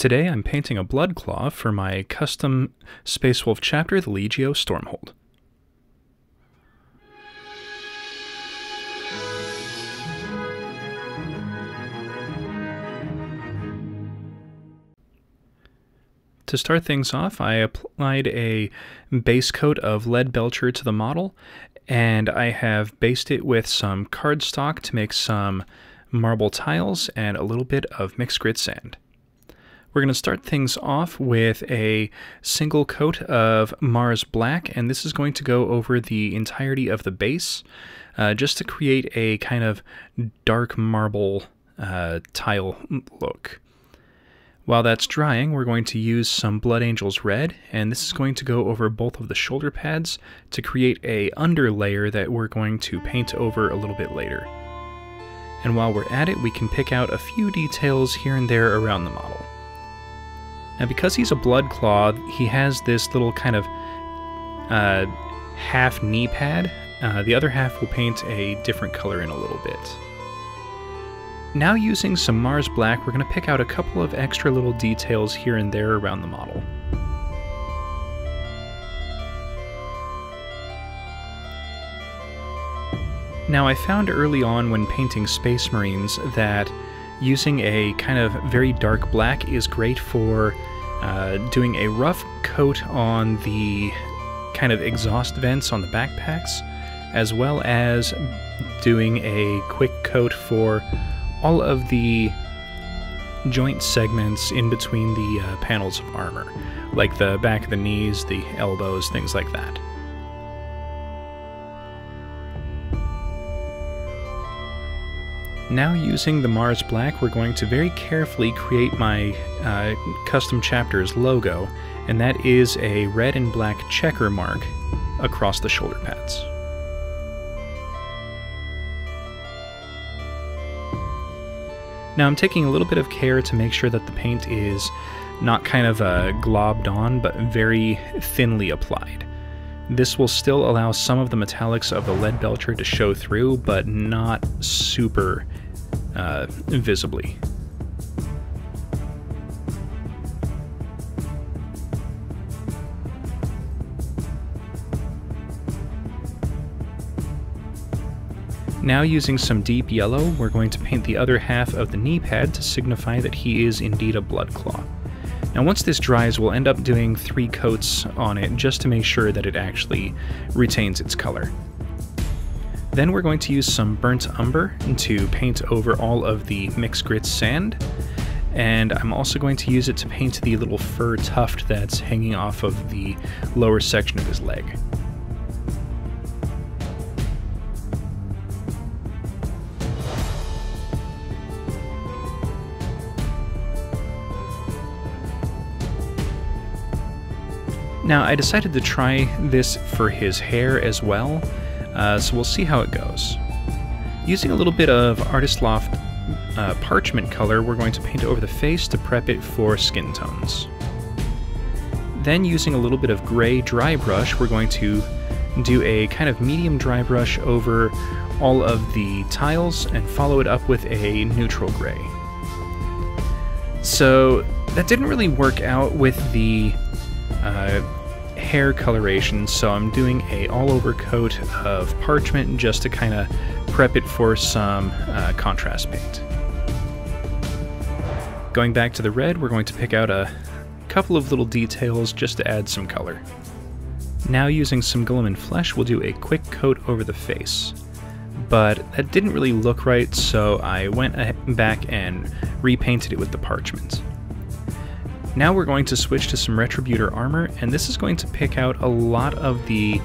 Today I'm painting a blood claw for my custom Space Wolf chapter, the Legio Stormhold. To start things off, I applied a base coat of Leadbelcher to the model, and I have based it with some cardstock to make some marble tiles and a little bit of mixed grit sand. We're going to start things off with a single coat of Mars Black, and this is going to go over the entirety of the base, uh, just to create a kind of dark marble uh, tile look. While that's drying, we're going to use some Blood Angels Red, and this is going to go over both of the shoulder pads to create a under layer that we're going to paint over a little bit later. And while we're at it, we can pick out a few details here and there around the model. Now because he's a Blood Claw, he has this little kind of uh, half knee pad. Uh, the other half will paint a different color in a little bit. Now using some Mars Black, we're going to pick out a couple of extra little details here and there around the model. Now I found early on when painting Space Marines that using a kind of very dark black is great for uh, doing a rough coat on the kind of exhaust vents on the backpacks, as well as doing a quick coat for all of the joint segments in between the uh, panels of armor, like the back of the knees, the elbows, things like that. Now using the Mars Black, we're going to very carefully create my uh, custom chapter's logo, and that is a red and black checker mark across the shoulder pads. Now I'm taking a little bit of care to make sure that the paint is not kind of uh, globbed on, but very thinly applied. This will still allow some of the metallics of the Leadbelcher to show through, but not super uh, visibly. Now using some deep yellow, we're going to paint the other half of the knee pad to signify that he is indeed a blood claw. Now once this dries, we'll end up doing three coats on it just to make sure that it actually retains its color. Then we're going to use some burnt umber to paint over all of the mixed grit sand, and I'm also going to use it to paint the little fur tuft that's hanging off of the lower section of his leg. Now, I decided to try this for his hair as well, uh, so we'll see how it goes. Using a little bit of Artist Loft uh, parchment color, we're going to paint over the face to prep it for skin tones. Then using a little bit of gray dry brush, we're going to do a kind of medium dry brush over all of the tiles and follow it up with a neutral gray. So that didn't really work out with the uh, hair coloration, so I'm doing a all-over coat of parchment just to kind of prep it for some uh, contrast paint. Going back to the red, we're going to pick out a couple of little details just to add some color. Now using some Guilliman Flesh, we'll do a quick coat over the face. But that didn't really look right, so I went back and repainted it with the parchment. Now we're going to switch to some Retributor armor, and this is going to pick out a lot of the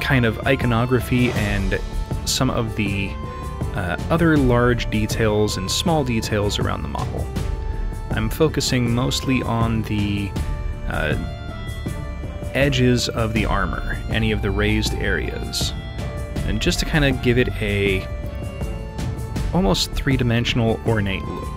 kind of iconography and some of the uh, other large details and small details around the model. I'm focusing mostly on the uh, edges of the armor, any of the raised areas, and just to kind of give it a almost three-dimensional ornate look.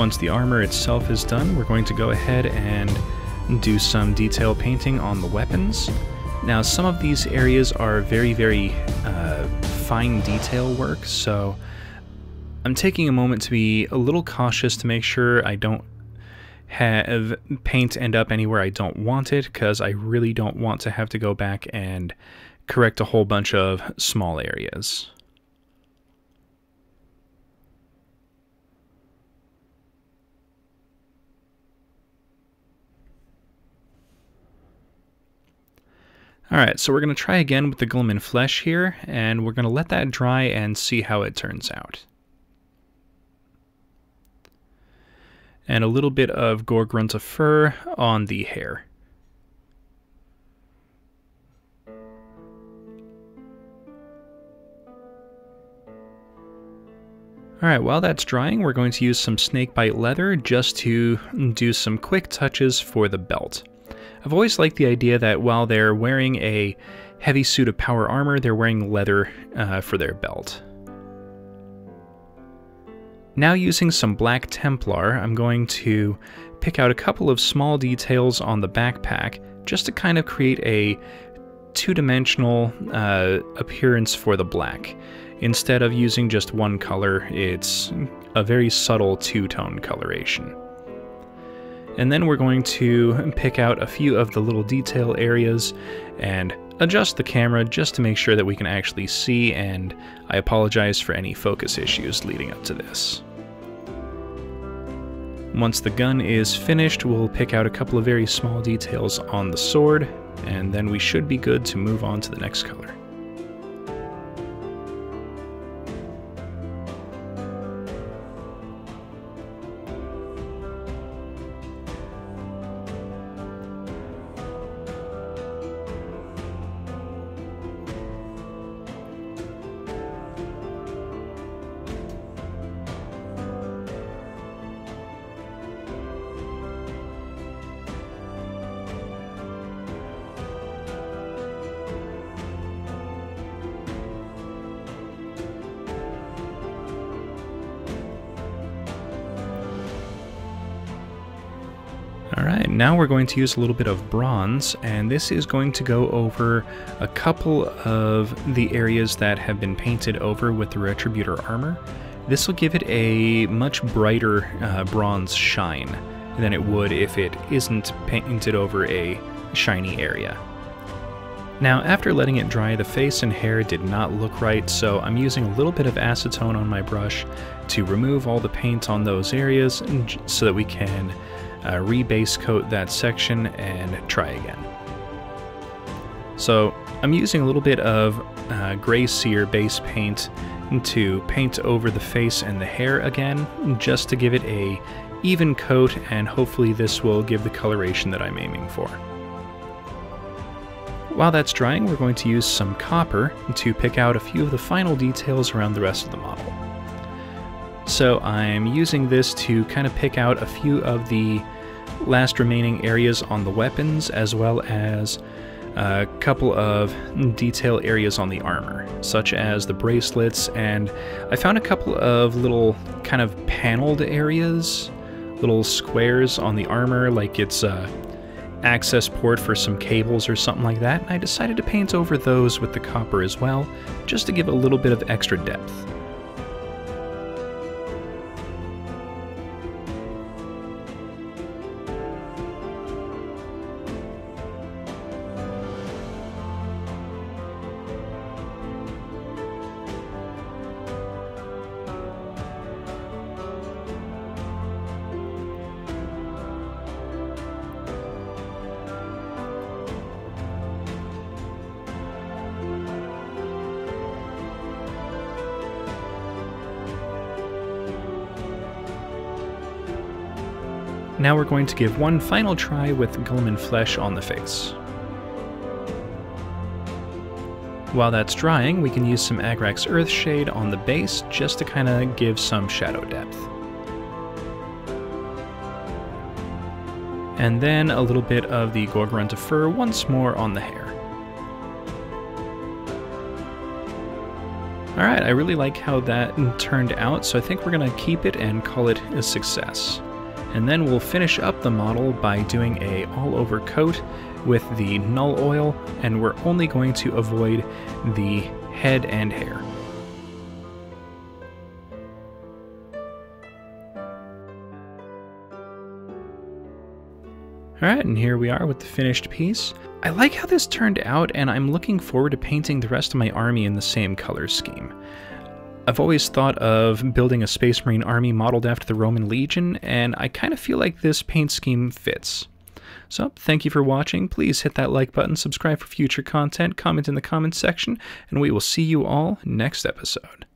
Once the armor itself is done, we're going to go ahead and do some detail painting on the weapons. Now, some of these areas are very, very uh, fine detail work, so I'm taking a moment to be a little cautious to make sure I don't have paint end up anywhere I don't want it, because I really don't want to have to go back and correct a whole bunch of small areas. Alright, so we're going to try again with the Guilliman Flesh here, and we're going to let that dry and see how it turns out. And a little bit of Gore-Grunta fur on the hair. Alright, while that's drying, we're going to use some snakebite leather just to do some quick touches for the belt. I've always liked the idea that while they're wearing a heavy suit of power armor, they're wearing leather uh, for their belt. Now using some Black Templar, I'm going to pick out a couple of small details on the backpack just to kind of create a two-dimensional uh, appearance for the black. Instead of using just one color, it's a very subtle two-tone coloration. And then we're going to pick out a few of the little detail areas and adjust the camera just to make sure that we can actually see, and I apologize for any focus issues leading up to this. Once the gun is finished, we'll pick out a couple of very small details on the sword, and then we should be good to move on to the next color. Alright, now we're going to use a little bit of bronze, and this is going to go over a couple of the areas that have been painted over with the Retributor armor. This will give it a much brighter uh, bronze shine than it would if it isn't painted over a shiny area. Now, after letting it dry, the face and hair did not look right, so I'm using a little bit of acetone on my brush to remove all the paint on those areas so that we can uh, rebase coat that section, and try again. So I'm using a little bit of uh, Grey Seer base paint to paint over the face and the hair again, just to give it a even coat, and hopefully this will give the coloration that I'm aiming for. While that's drying, we're going to use some copper to pick out a few of the final details around the rest of the model. So I'm using this to kind of pick out a few of the last remaining areas on the weapons, as well as a couple of detail areas on the armor, such as the bracelets, and I found a couple of little kind of paneled areas, little squares on the armor, like it's a access port for some cables or something like that, and I decided to paint over those with the copper as well, just to give a little bit of extra depth. Now we're going to give one final try with Guilliman Flesh on the face. While that's drying, we can use some Agrax Earthshade on the base just to kind of give some shadow depth. And then a little bit of the Gore-Grunta fur once more on the hair. Alright, I really like how that turned out, so I think we're going to keep it and call it a success. And then we'll finish up the model by doing a all-over coat with the Nuln Oil, and we're only going to avoid the head and hair. Alright, and here we are with the finished piece. I like how this turned out, and I'm looking forward to painting the rest of my army in the same color scheme. I've always thought of building a Space Marine army modeled after the Roman Legion, and I kind of feel like this paint scheme fits. So, thank you for watching. Please hit that like button, subscribe for future content, comment in the comments section, and we will see you all next episode.